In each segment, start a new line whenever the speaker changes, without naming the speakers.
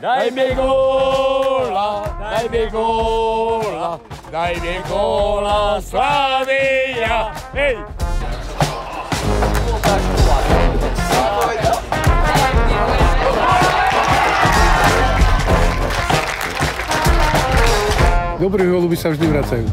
daj mi góla, daj mi góla, daj mi góla, Slavia, hej!
Dobré holuby sa vždy vracajú.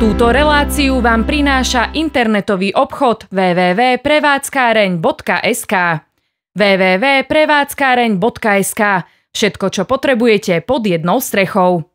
Túto reláciu vám prináša internetový obchod www.prevádzkáreň.sk www.prevádzkáreň.sk Všetko, čo potrebujete pod jednou strechou.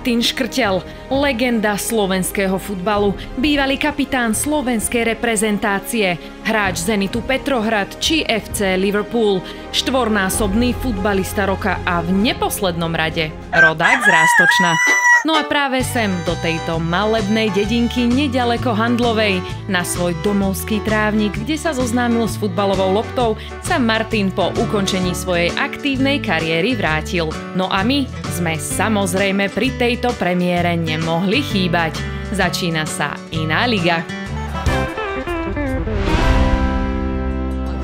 Martin Škrtel, legenda slovenského futbalu, bývalý kapitán slovenskej reprezentácie, hráč Zenitu Petrohrad či FC Liverpool, štvornásobný futbalista roka a v neposlednom rade rodák z Rástočna. No a práve sem, do tejto malebnej dedinky nedaleko Handlovej, na svoj domovský trávnik, kde sa zoznámil s futbalovou loptou, sa Martin po ukončení svojej aktívnej kariéry vrátil. No a my sme samozrejme pri tejto premiére nemohli chýbať. Začína sa iná liga.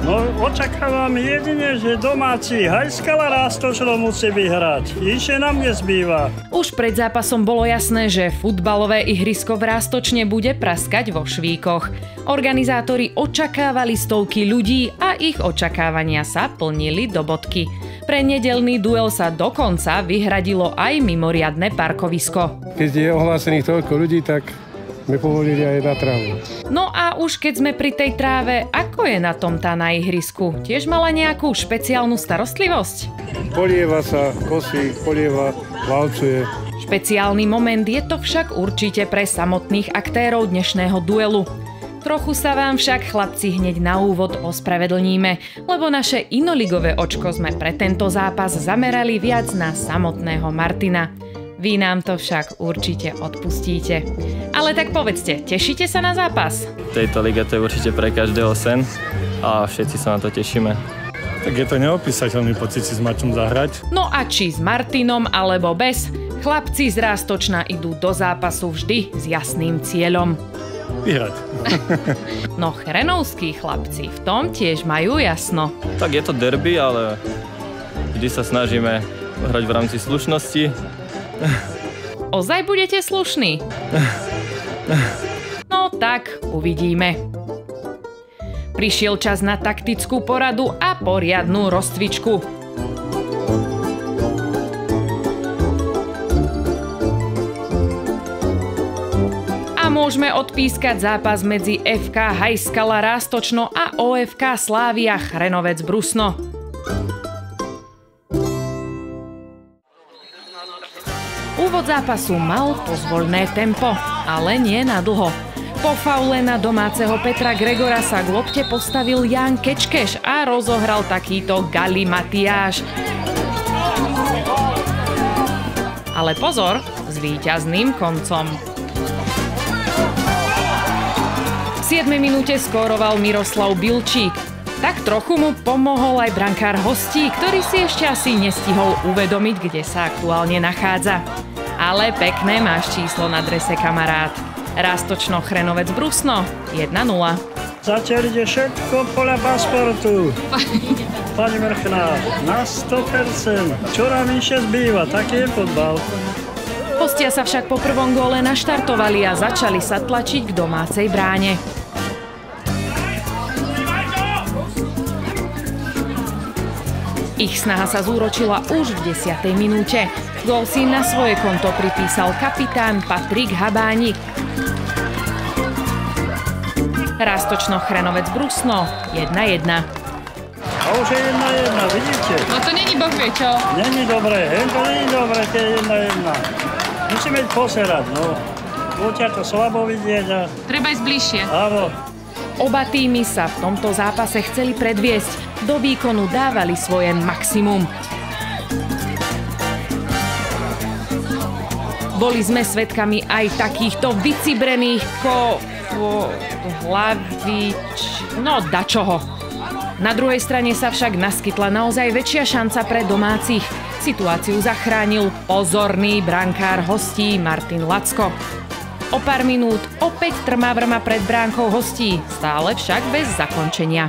No, očakávam jedine, že domáci Hajskala Rástočno musí vyhrať. Inšie nám nezbýva.
Už pred zápasom bolo jasné, že futbalové ihrisko v Rástočne bude praskať vo švíkoch. Organizátori očakávali stovky ľudí a ich očakávania sa plnili do bodky. Pre nedelný duel sa dokonca vyhradilo aj mimoriadne parkovisko.
Keď je ohlásených toľko ľudí, tak sme povolili aj na trávu.
No a už keď sme pri tej tráve, ako je na tom tá na ihrisku? Tiež mala nejakú špeciálnu starostlivosť?
Polieva sa, kosí, polieva, valcuje.
Špeciálny moment je to však určite pre samotných aktérov dnešného duelu. Trochu sa vám však chlapci hneď na úvod ospravedlníme, lebo naše inoligové očko sme pre tento zápas zamerali viac na samotného Martina. Vy nám to však určite odpustíte. Ale tak povedzte, tešíte sa na zápas?
Tejto lige to je určite pre každého sen a všetci sa na to tešíme.
Tak je to neopísateľný pocit si s mačom zahrať.
No a či s Martinom alebo bez, chlapci z Rástočna idú do zápasu vždy s jasným cieľom.
Vyhrať.
No chrenovskí chlapci v tom tiež majú jasno.
Tak je to derby, ale vždy sa snažíme hrať v rámci slušnosti.
Ozaj budete slušní? No tak, uvidíme. Prišiel čas na taktickú poradu a poriadnu rozcvičku. A môžeme odpískať zápas medzi FK Hajskala Rástočno a OFK Slávia Chrenovec Brusno. Úvod zápasu mal pozvoľné tempo, ale nie na dlho. Po faule na domáceho Petra Gregora sa k lopte postavil Jan Kečkeš a rozohral takýto galimatiáš. Ale pozor, s víťazným koncom. V 7 minúte skóroval Miroslav Bilčík. Tak trochu mu pomohol aj brankár hostí, ktorý si ešte asi nestihol uvedomiť, kde sa aktuálne nachádza. Ale pekné máš číslo na drese, kamarát. Rastočno Chrenovec Brusno 1-0.
Zatiaľ ide všetko podľa pasportu. Pani Mrchná, na 100%. Čo nám ešte zbýva, taký je fotbal.
Hostia sa však po prvom góle naštartovali a začali sa tlačiť k domácej bráne. Ich snaha sa zúročila už v 10. minúte. Gól si na svoje konto pripísal kapitán Patrik Habánik. Rastočno Chrenovec Brusno 1-1.
A už je jedna jedna, vidíte?
No to není boh vie čo.
Není dobré, hen to není dobré, to je jedna jedna. Musíme ísť poserať, no. Buďa to slabo vidieť a...
Treba ísť bližšie.
Áno,
Oba týmy sa v tomto zápase chceli predviesť. Do výkonu dávali svoje maximum. Boli sme svedkami aj takýchto vycibrených ko... ko hlavič... no dačoho. Na druhej strane sa však naskytla naozaj väčšia šanca pre domácich. Situáciu zachránil pozorný brankár hostí Martin Lacko. O pár minút opäť trmá vrma pred bránkou hostí, stále však bez zakončenia.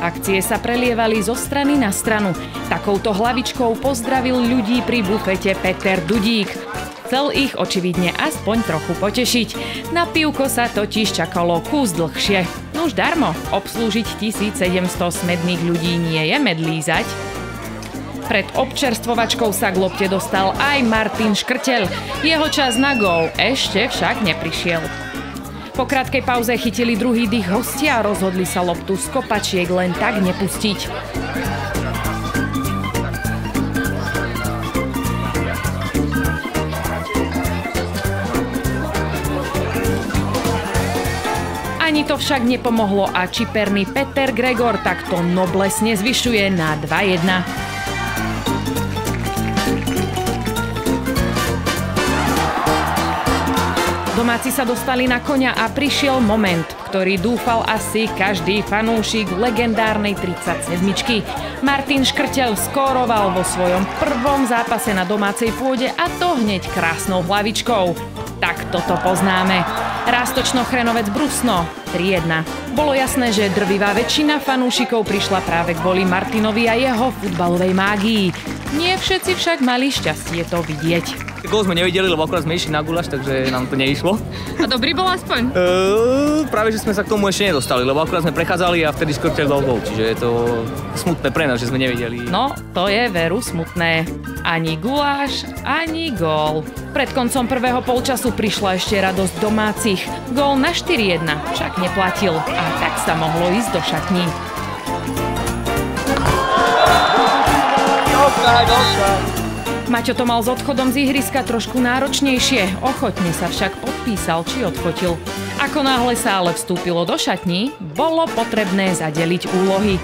Akcie sa prelievali zo strany na stranu. Takouto hlavičkou pozdravil ľudí pri bufete Peter Dudík. Chcel ich očividne aspoň trochu potešiť. Na pivko sa totiž čakalo kus dlhšie. Nuž darmo, obslúžiť 1700 smedných ľudí nie je medlízať. Pred občerstvovačkou sa k lopte dostal aj Martin Škrtel. Jeho čas na gól ešte však neprišiel. Po krátkej pauze chytili druhý dých hostia a rozhodli sa loptu z kopačiek len tak nepustiť. Ani to však nepomohlo a čiperný Peter Gregor takto noblesne zvyšuje na 2-1. Domáci sa dostali na koňa a prišiel moment, ktorý dúfal asi každý fanúšik legendárnej 37. Martin Škrtel skóroval vo svojom prvom zápase na domácej pôde a to hneď krásnou hlavičkou. Tak toto poznáme. Rástočno-chrenovec Brusno 3-1. Bolo jasné, že drvivá väčšina fanúšikov prišla práve kvôli Martinovi a jeho futbalovej mágii. Nie všetci však mali šťastie to vidieť.
Gól sme nevideli, lebo akorát sme išli na gulaš, takže nám to neišlo.
A dobrý bol aspoň?
Uh, práve, že sme sa k tomu ešte nedostali, lebo akorát sme prechádzali a vtedy skrtel dal gól, čiže je to smutné pre nás, že sme nevideli.
No, to je veru smutné. Ani guláš, ani gól. Pred koncom prvého polčasu prišla ešte radosť domácich. Gól na 4-1 však neplatil a tak sa mohlo ísť do šatní. Maťo to mal s odchodom z ihriska trošku náročnejšie, ochotne sa však podpísal či odfotil. Ako náhle sa ale vstúpilo do šatní, bolo potrebné zadeliť úlohy.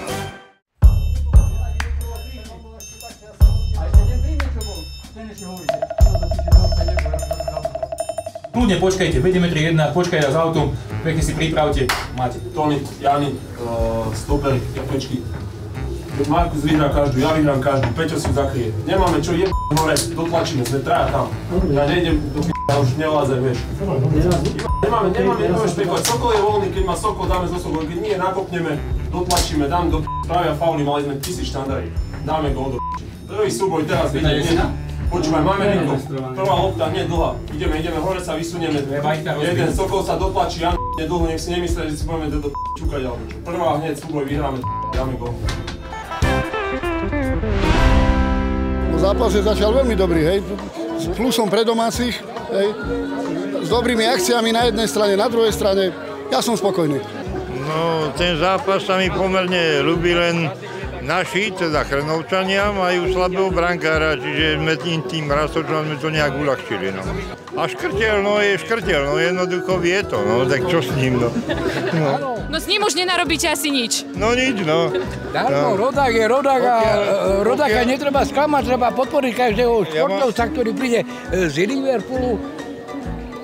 Kľudne počkajte, vedieme 3-1, počkaj za autom, pekne si pripravte, máte.
Tony, Jani, uh, stoper, Jakečky. Markus vyhrá každú, ja vyhrám každú, Peťo si zakrie. Nemáme čo jeb hore, dotlačíme, sme traja tam. Ja nejdem do p***, ja už nevlázem, vieš. Nemáme, nemáme, nemáme špekovať. Sokol je voľný, keď má Sokol, dáme zo Sokol, keď nie, nakopneme, dotlačíme, dám do p***, spravia fauly, mali sme tisíc štandardy. Dáme gól do p***. Prvý súboj teraz vidíme. Počúvaj, máme rýchlo. Prvá lopta, hneď dlhá. Ideme, ideme, hore sa vysunieme. Jeden Sokol sa dotlačí, Jan dlho, nech si nemyslia, že si budeme do čukať alebo čo. Prvá hneď súboj vyhráme, dáme gól.
No, zápas je začal veľmi dobrý, hej. S plusom pre domácich, hej. S dobrými akciami na jednej strane, na druhej strane. Ja som spokojný.
No, ten zápas sa mi pomerne ľubí, len naši, teda Chrnovčania, majú slabého brankára, čiže sme tým, tým Rastočom sme to nejak uľahčili. No. A škrtel, no je škrtel, no jednoducho vie to, no tak čo s ním, no. no.
No s ním už nenarobíte asi nič.
No nič, no.
Darmo, no. rodák je rodák a
Pokiaľ-
e, rodáka
pokiaľ-
netreba sklamať, treba podporiť každého športovca, ktorý príde e, z Liverpoolu.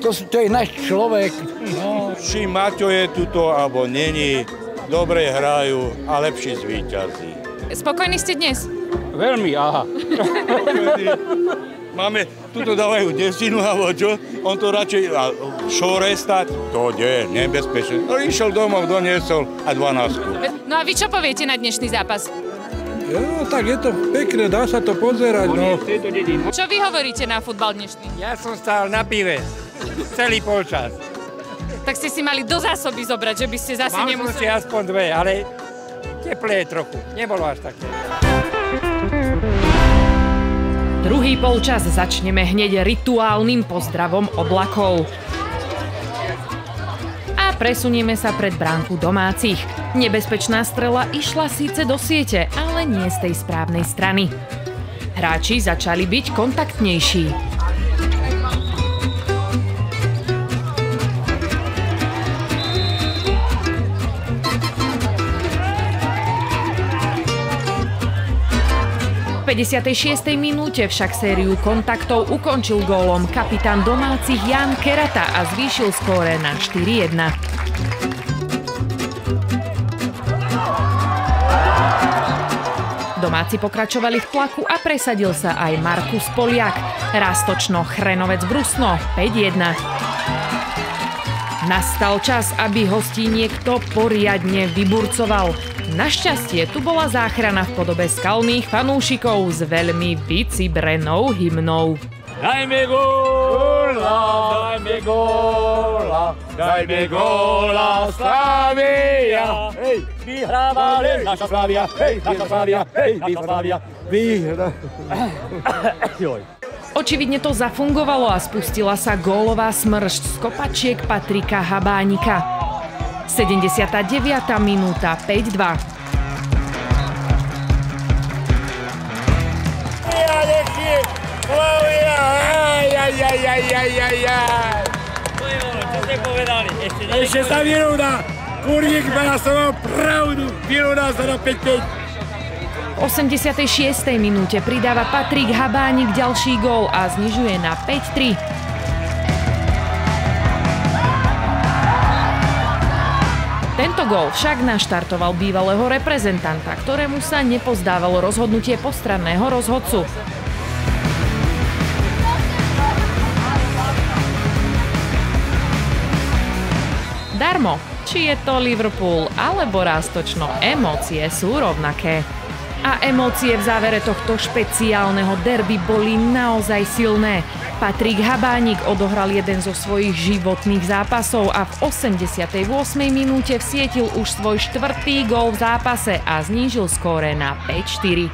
To, to je náš človek.
No, či Maťo je tuto, alebo není, dobre hrajú a lepší zvíťazí.
Spokojní ste dnes?
Veľmi, aha. Máme, tuto dávajú desinu, alebo čo? On to radšej, a šore stať, to je nebezpečné. No išiel domov, doniesol a 12.
No a vy čo poviete na dnešný zápas?
No, tak je to pekné, dá sa to pozerať. No.
Čo vy hovoríte na futbal dnešný?
Ja som stál na pive celý polčas.
Tak ste si mali do zásoby zobrať, že by ste zase
som
nemuseli...
si aspoň dve, ale teplé je trochu. Nebolo až také.
Druhý polčas začneme hneď rituálnym pozdravom oblakov. A presunieme sa pred bránku domácich. Nebezpečná strela išla síce do siete, ale nie z tej správnej strany. Hráči začali byť kontaktnejší. 56. minúte však sériu kontaktov ukončil gólom kapitán domácich Jan Kerata a zvýšil skóre na 4-1. Domáci pokračovali v tlaku a presadil sa aj Markus Poliak. Rastočno Chrenovec Brusno 5-1. Nastal čas, aby hostí niekto poriadne vyburcoval. Našťastie tu bola záchrana v podobe skalných fanúšikov s veľmi vycibrenou hymnou.
Dajme góla, dajme góla, dajme góla, Slavia! Hej, vyhráva len naša Slavia, hej, naša Slavia, hej, naša Slavia, vyhrá...
Očividne to zafungovalo a spustila sa gólová smršť z kopačiek Patrika Habánika. 79. minúta 5-2.
Slavia, aj, aj, aj, aj, aj, aj, aj.
Čo ste povedali? Ešte,
sa vyrovná. Kurník svojou pravdu. Vyrovná sa na 5-5.
V 86. minúte pridáva Patrik Habánik ďalší gól a znižuje na 5-3. Tento gól však naštartoval bývalého reprezentanta, ktorému sa nepozdávalo rozhodnutie postranného rozhodcu. Darmo, či je to Liverpool alebo Rástočno, emócie sú rovnaké. A emócie v závere tohto špeciálneho derby boli naozaj silné. Patrik Habánik odohral jeden zo svojich životných zápasov a v 88. minúte vsietil už svoj štvrtý gól v zápase a znížil skóre na 5-4.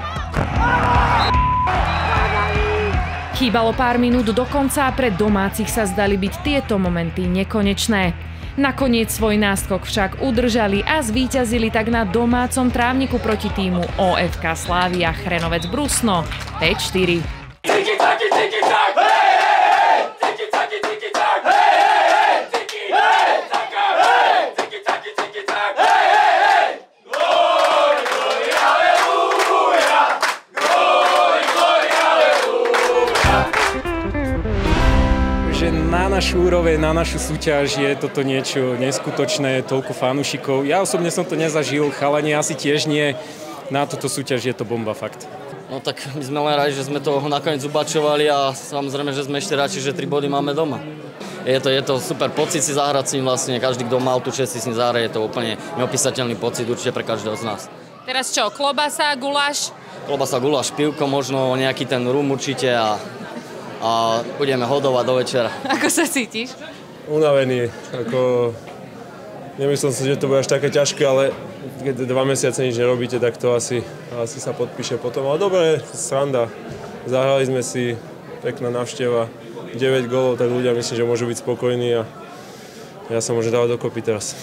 Chýbalo pár minút do konca a pre domácich sa zdali byť tieto momenty nekonečné. Nakoniec svoj náskok však udržali a zvíťazili tak na domácom trávniku proti týmu OFK Slávia Chrenovec Brusno 5-4.
Našu úroveň, na našu súťaž je toto niečo neskutočné, toľko fanúšikov. Ja osobne som to nezažil, chalani asi tiež nie. Na túto súťaž je to bomba, fakt.
No tak my sme len radi, že sme to nakoniec ubačovali a samozrejme, že sme ešte radši, že tri body máme doma. Je to, je to super pocit si zahrať s ním vlastne, každý, kto mal tú čest si s ním zahrať, je to úplne neopísateľný pocit určite pre každého z nás.
Teraz čo, klobasa, guláš?
Klobasa, guláš, pivko, možno nejaký ten rum určite a, a budeme hodovať do večera.
Ako sa cítiš?
Unavený, ako... Nemyslel som si, že to bude až také ťažké, ale keď dva mesiace nič nerobíte, tak to asi, asi sa podpíše potom. Ale dobre, sranda. Zahrali sme si, pekná návšteva, 9 gólov, tak ľudia myslím, že môžu byť spokojní a ja sa môžem dávať dokopy teraz.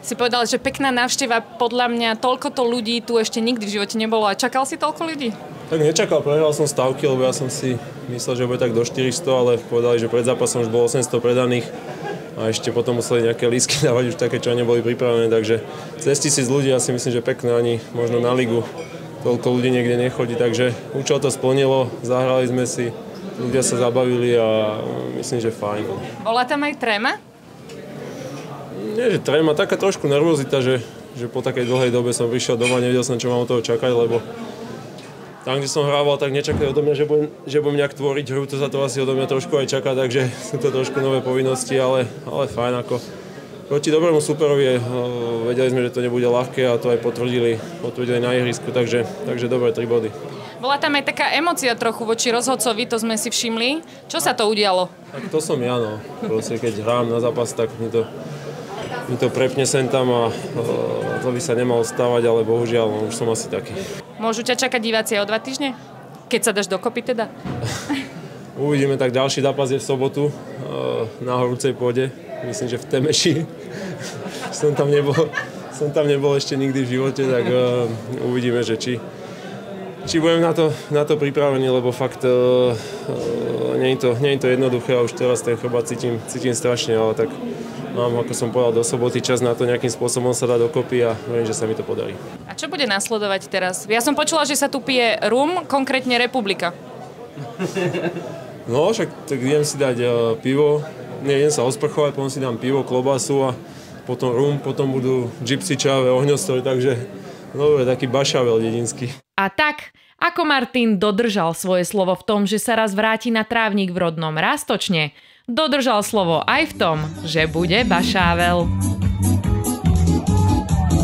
Si povedal, že pekná návšteva, podľa mňa toľko to ľudí tu ešte nikdy v živote nebolo. A čakal si toľko ľudí?
Tak nečakal, prehral som stavky, lebo ja som si myslel, že bude tak do 400, ale povedali, že pred zápasom už bolo 800 predaných a ešte potom museli nejaké lísky dávať už také, čo neboli pripravené, takže cez tisíc ľudí ja si myslím, že pekné ani možno na ligu toľko ľudí niekde nechodí, takže účel to splnilo, zahrali sme si, ľudia sa zabavili a myslím, že fajn.
Bola tam aj tréma?
Nie, že tréma, taká trošku nervozita, že, že po takej dlhej dobe som prišiel doma, nevedel som, čo mám od toho čakať, lebo tam, kde som hrával, tak nečakali odo mňa, že budem, že budem nejak tvoriť hru, to sa to asi odo mňa trošku aj čaká, takže sú to trošku nové povinnosti, ale, ale fajn ako. Proti dobrému superovi eh, vedeli sme, že to nebude ľahké a to aj potvrdili, potvrdili na ihrisku, takže, takže dobré tri body.
Bola tam aj taká emocia trochu voči rozhodcovi, to sme si všimli. Čo sa to udialo?
Tak to som ja, no. Proste keď hrám na zápas, tak mi to, mi to prepne sem tam a uh, to by sa nemalo stávať, ale bohužiaľ, no, už som asi taký.
Môžu ťa čakať diváci o dva týždne? Keď sa dáš dokopy teda?
Uvidíme, tak ďalší zápas je v sobotu uh, na horúcej pôde. Myslím, že v Temeši. som, tam nebol, som tam nebol ešte nikdy v živote, tak uh, uvidíme, že či, či budem na to, na to pripravený, lebo fakt uh, uh, nie, je to, nie je to jednoduché a už teraz ten chrbát cítim, cítim strašne, ale tak mám, ako som povedal, do soboty čas na to nejakým spôsobom sa dá dokopy a verím, že sa mi to podarí.
A čo bude nasledovať teraz? Ja som počula, že sa tu pije rum, konkrétne Republika.
No, však tak idem si dať uh, pivo, nie, idem sa osprchovať, potom si dám pivo, klobasu a potom rum, potom budú gypsy čáve, ohňostroj, takže no, je taký bašavel dedinský.
A tak, ako Martin dodržal svoje slovo v tom, že sa raz vráti na trávnik v rodnom Rastočne, dodržal slovo aj v tom, že bude Bašável.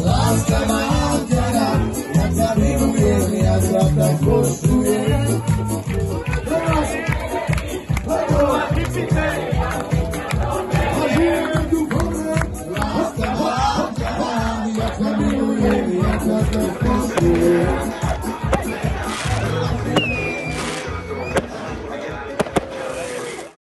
Láska má, teda, ja